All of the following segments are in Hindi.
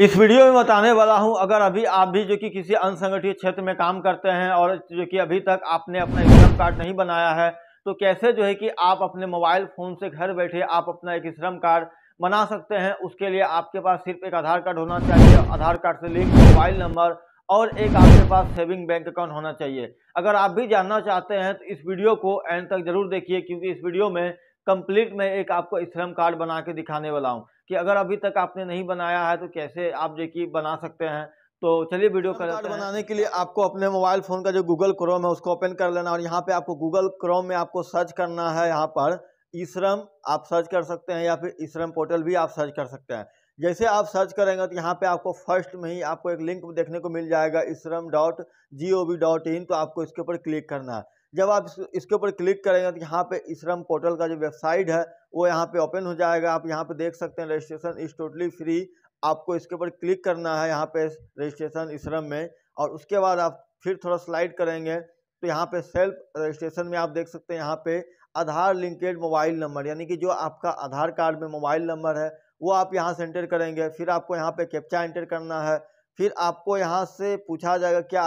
इस वीडियो में बताने वाला हूँ, अगर अभी आप भी जो कि किसी असंगठित क्षेत्र में काम करते हैं और जो कि अभी तक आपने अपना श्रम कार्ड नहीं बनाया है तो कैसे जो है कि आप अपने मोबाइल फ़ोन से घर बैठे आप अपना एक श्रम कार्ड बना सकते हैं, उसके लिए आपके पास सिर्फ़ एक आधार कार्ड होना चाहिए, आधार कार्ड से लिंक, मोबाइल नंबर और एक आपके पास सेविंग बैंक अकाउंट होना चाहिए। अगर आप भी जानना चाहते हैं तो इस वीडियो को एंड तक ज़रूर देखिए, क्योंकि इस वीडियो में कंप्लीट मैं एक आपको श्रम कार्ड बना के दिखाने वाला हूँ। कि अगर अभी तक आपने नहीं बनाया है तो कैसे आप जो कि बना सकते हैं? तो चलिए वीडियो कार्ड बनाने के लिए आपको अपने मोबाइल फ़ोन का जो गूगल क्रोम है उसको ओपन कर लेना और यहाँ पे आपको गूगल क्रोम में आपको सर्च करना है यहाँ पर ई श्रम आप सर्च कर सकते हैं या फिर ई श्रम पोर्टल भी आप सर्च कर सकते हैं। जैसे आप सर्च करेंगे तो यहाँ पे आपको फ़र्स्ट में ही आपको एक लिंक देखने को मिल जाएगा eShram dot G O V dot in तो आपको इसके ऊपर क्लिक करना है। जब आप इसके ऊपर क्लिक करेंगे तो यहाँ पे श्रम पोर्टल का जो वेबसाइट है, वो यहाँ पे ओपन हो जाएगा। आप यहाँ पे देख सकते हैं, रजिस्ट्रेशन इज़ टोटली फ्री। आपको इसके ऊपर क्लिक करना है यहाँ पे रजिस्ट्रेशन श्रम में और उसके बाद आप फिर थोड़ा स्लाइड करेंगे तो यहाँ पे सेल्फ रजिस्ट्रेशन में आप देख सकते हैं, यहाँ पे आधार लिंकेड मोबाइल नंबर, यानी कि जो आपका आधार कार्ड में मोबाइल नंबर है, वो आप यहाँ से एंटर करेंगे। फिर आपको यहाँ पे कैप्चा एंटर करना है। फिर आपको यहाँ से पूछा जाएगा, क्या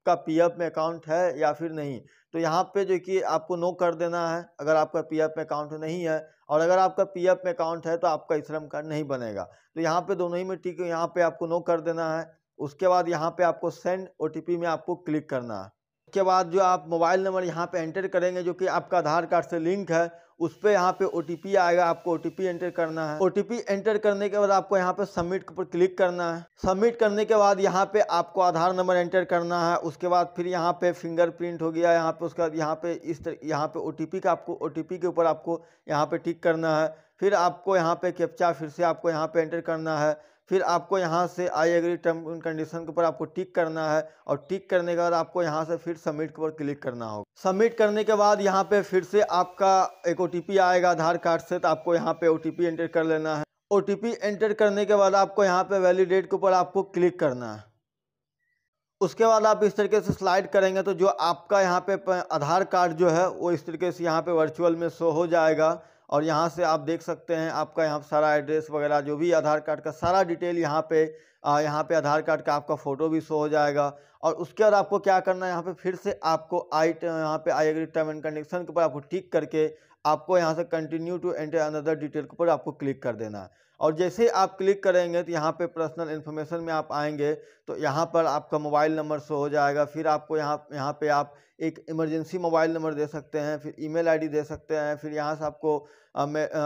आपका पीएफ में अकाउंट है या फिर नहीं? तो यहाँ पे जो कि आपको नो कर देना है, अगर आपका पीएफ में अकाउंट नहीं है और अगर आपका पीएफ में अकाउंट है तो आपका श्रम कार्ड नहीं बनेगा। तो यहाँ पे दोनों ही में ठीक है, यहाँ पे आपको नो कर देना है, उसके बाद यहाँ पे आपको सेंड ओटीपी में आपको क्लिक करना है। उसके बाद जो आप मोबाइल नंबर यहाँ पे एंटर करेंगे, जो कि आपका आधार कार्ड से लिंक है उस पर यहाँ पे ओटीपी आएगा आपको ओटीपी एंटर करना है ओटीपी एंटर करने के बाद आपको यहाँ पे सबमिट पर क्लिक करना है सबमिट करने के बाद यहाँ पे आपको आधार नंबर एंटर करना है उसके बाद फिर यहाँ पे फिंगरप्रिंट हो गया यहाँ पे उसके बाद यहाँ पे इस तरह यहाँ पे ओटीपी का आपको ओटीपी के ऊपर आपको यहाँ पे टिक करना है फिर आपको यहाँ पे कैप्चा फिर से आपको यहाँ पे एंटर करना है फिर आपको यहाँ से I agree term and condition के ऊपर आपको टिक करना है और टिक करने के बाद आपको यहाँ से फिर सबमिट के ऊपर क्लिक करना होगा। सबमिट करने के बाद यहाँ पे फिर से आपका एक ओटीपी आएगा, आधार कार्ड से तो आपको यहाँ पे ओटीपी एंटर कर लेना है। ओटीपी एंटर करने के बाद आपको यहाँ पे वैलिडेट के ऊपर आपको क्लिक करना है। उसके बाद आप इस तरीके से स्लाइड करेंगे तो जो आपका यहाँ पे आधार कार्ड जो है, वो इस तरीके से यहाँ पे वर्चुअल में शो हो जाएगा। और यहाँ से आप देख सकते हैं आपका यहाँ सारा एड्रेस वगैरह, जो भी आधार कार्ड का सारा डिटेल यहाँ पे यहाँ पे आधार कार्ड का आपका फ़ोटो भी शो हो जाएगा। और उसके बाद आपको क्या करना है, यहाँ पे फिर से आपको आई, यहाँ पे I agree term and condition के ऊपर आपको टिक करके आपको यहाँ से continue to enter another detail के ऊपर आपको क्लिक कर देना है। और जैसे ही आप क्लिक करेंगे तो यहाँ पे पर्सनल इन्फॉर्मेशन में आप आएँगे तो यहाँ पर आपका मोबाइल नंबर शो हो जाएगा। फिर आपको यहाँ यहाँ पे आप एक इमरजेंसी मोबाइल नंबर दे सकते हैं, फिर ईमेल आईडी दे सकते हैं, फिर यहाँ से आपको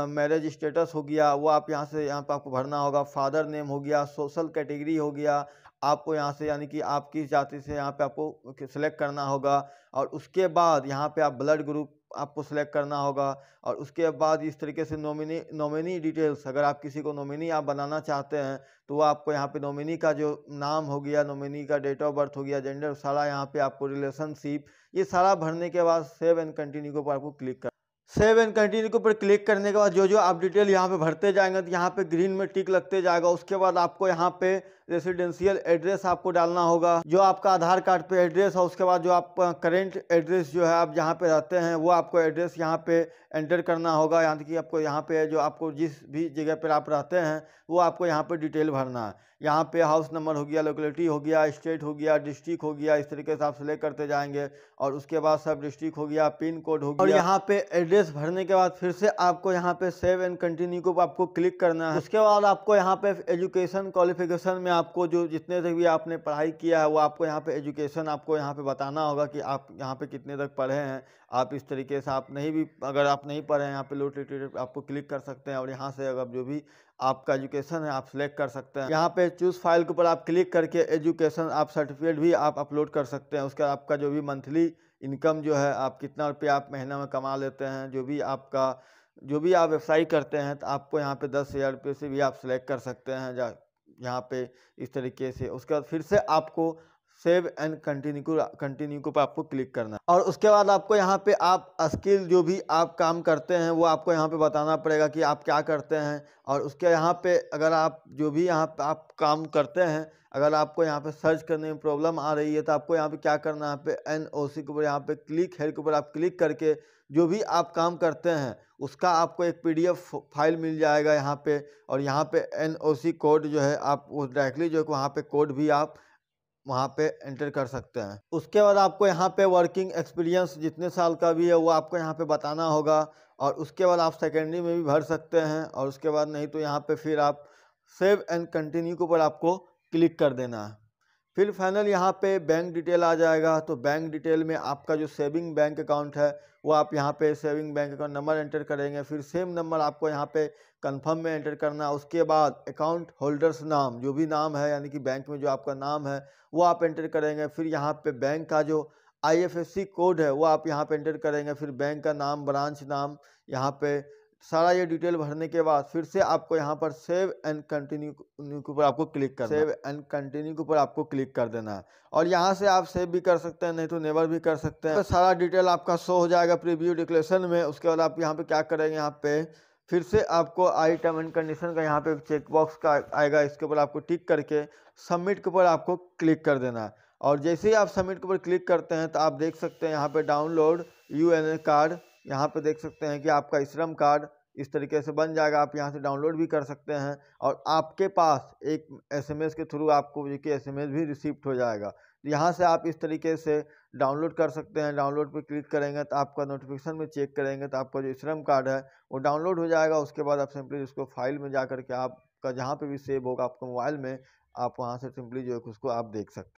मैरिज स्टेटस हो गया, वो आप यहाँ से, यहाँ पर आपको भरना होगा। फादर नेम हो गया सोशल कैटेगरी हो गया, आपको यहाँ से यानी कि आप किस जाति से यहाँ पे आपको सिलेक्ट करना होगा। और उसके बाद यहाँ पे आप ब्लड ग्रुप आपको सेलेक्ट करना होगा और उसके बाद इस तरीके से नॉमिनी नॉमिनी डिटेल्स अगर आप किसी को नॉमिनी आप बनाना चाहते हैं तो आपको यहाँ पे नॉमिनी का जो नाम हो गया नॉमिनी का डेट ऑफ़ बर्थ हो गया जेंडर सारा यहाँ पे आपको रिलेशनशिप ये सारा भरने के बाद सेव एंड कंटिन्यू के ऊपर आपको क्लिक कर सेव एंड कंटिन्यू के ऊपर क्लिक करने के बाद जो जो आप डिटेल यहाँ पे भरते जाएँगे तो यहाँ पे ग्रीन में टिक लगते जाएगा। उसके बाद आपको यहाँ पे रेसिडेंशियल एड्रेस आपको डालना होगा। जो आपका आधार कार्ड पे एड्रेस है उसके बाद जो आपका करेंट एड्रेस जो है आप जहाँ पे रहते हैं वो आपको एड्रेस यहाँ पे एंटर करना होगा। यहाँ कि आपको यहाँ पे जो आपको जिस भी जगह पर आप रहते हैं वो आपको यहाँ पे डिटेल भरना है। यहाँ पे हाउस नंबर हो गया लोकेलिटी हो गया स्टेट हो गया डिस्ट्रिक्ट हो गया इस तरीके से आप सिलेक्ट करते जाएँगे। और उसके बाद सब डिस्ट्रिक्ट हो गया पिन कोड हो गया। और यहाँ पे एड्रेस भरने के बाद फिर से आपको यहाँ पे सेव एंड कंटिन्यू को आपको क्लिक करना है। उसके बाद आपको यहाँ पे एजुकेशन क्वालिफिकेशन में आपको जो जितने तक भी आपने पढ़ाई किया है, वो आपको यहाँ पे एजुकेशन आपको यहाँ पे बताना होगा कि आप यहाँ पे कितने तक पढ़े हैं। आप इस तरीके से आप नहीं भी, अगर आप नहीं पढ़े हैं, यहाँ पे लोट आपको क्लिक कर सकते हैं और यहाँ से अगर जो भी आपका एजुकेशन है, आप सिलेक्ट कर सकते हैं। यहाँ पे चूज़ फ़ाइल के ऊपर आप क्लिक करके एजुकेशन आप सर्टिफिकेट भी आप अपलोड कर सकते हैं। उसके आपका जो भी मंथली इनकम जो है, आप कितना रुपया आप महीना में कमा लेते हैं, जो भी आपका, जो भी आप व्यवसाय करते हैं तो आपको यहाँ पे दस हज़ार रुपये से भी आप सेलेक्ट कर सकते हैं यहाँ पे इस तरीके से। उसके बाद फिर से आपको सेव एंड कंटिन्यू को, कंटिन्यू के आपको क्लिक करना और उसके बाद आपको यहाँ पे आप स्किल जो भी आप काम करते हैं, वो आपको यहाँ पे बताना पड़ेगा कि आप क्या करते हैं। और उसके यहाँ पे अगर आप जो भी यहाँ पे आप काम करते हैं, अगर आपको यहाँ पे सर्च करने में प्रॉब्लम आ रही है तो आपको यहाँ पे क्या करना है पे एन ओ सी के ऊपर यहाँ पे क्लिक हेड के ऊपर आप क्लिक करके जो भी आप काम करते हैं, उसका आपको एक पीडीएफ फ़ाइल मिल जाएगा यहाँ पे। और यहाँ पे एन ओ सी कोड जो है, आप वो डायरेक्टली जो है, वहाँ पे कोड भी आप वहाँ पे एंटर कर सकते हैं। उसके बाद आपको यहाँ पे वर्किंग एक्सपीरियंस जितने साल का भी है, वो आपको यहाँ पे बताना होगा और उसके बाद आप सेकेंडरी में भी भर सकते हैं और उसके बाद नहीं तो यहाँ पे फिर आप सेव एंड कंटिन्यू के ऊपर आपको क्लिक कर देना है। फिर फाइनल यहाँ पे बैंक डिटेल आ जाएगा। तो बैंक डिटेल में आपका जो सेविंग बैंक अकाउंट है, वो आप यहाँ पे saving bank account number enter करेंगे। फिर सेम नंबर आपको यहाँ पे कंफर्म में एंटर करना उसके बाद अकाउंट होल्डर्स नाम, जो भी नाम है, यानी कि बैंक में जो आपका नाम है, वो आप एंटर करेंगे। फिर यहाँ पे बैंक का जो आईएफएससी कोड है, वो आप यहाँ पे एंटर करेंगे। फिर बैंक का नाम, ब्रांच नाम, यहाँ पे सारा ये डिटेल भरने के बाद फिर से आपको यहाँ पर सेव एंड कंटिन्यू के ऊपर आपको क्लिक कर सेव एंड कंटिन्यू के ऊपर आपको क्लिक कर देना है। और यहाँ से आप सेव भी कर सकते हैं, नहीं तो नेवर भी कर सकते हैं। तो सारा डिटेल आपका शो हो जाएगा प्रीव्यू डिक्लेरेशन में। उसके बाद आप यहाँ पे क्या करेंगे यहाँ पे, फिर से आपको आई टर्म एंड कंडीशन का यहाँ पे चेक बॉक्स का आएगा। इसके ऊपर आपको टिक करके सबमिट के ऊपर आपको क्लिक कर देना है। और जैसे ही आप सबमिट के ऊपर क्लिक करते हैं तो आप देख सकते हैं यहाँ पे डाउनलोड यू कार्ड यहाँ पे देख सकते हैं कि आपका श्रम कार्ड इस तरीके से बन जाएगा, आप यहाँ से डाउनलोड भी कर सकते हैं और आपके पास एक एसएमएस के थ्रू आपको कि एसएमएस भी रिसीप्ट हो जाएगा। यहाँ से आप इस तरीके से डाउनलोड कर सकते हैं, डाउनलोड पर क्लिक करेंगे तो आपका नोटिफिकेशन में चेक करेंगे तो आपका जो श्रम कार्ड है वो डाउनलोड हो जाएगा, उसके बाद आप सिंपली उसको फ़ाइल में जा करके आपका जहाँ पर भी सेव होगा आपके मोबाइल में, आप वहाँ से सिंपली जो है उसको आप देख सकते हैं।